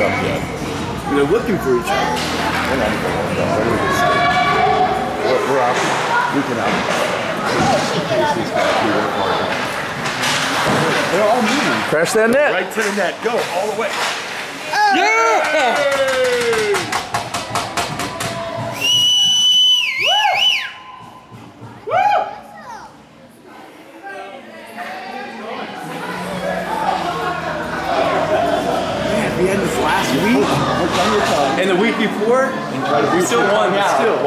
up yet. They're looking for each other. We're not even going down. We're gonna. We're, we're out. We can out. Casey's got to work hard. They're all moving. Crash that net. Right to the net. Go all the way. Oh, Man, last week. And the week before, we still won. Still.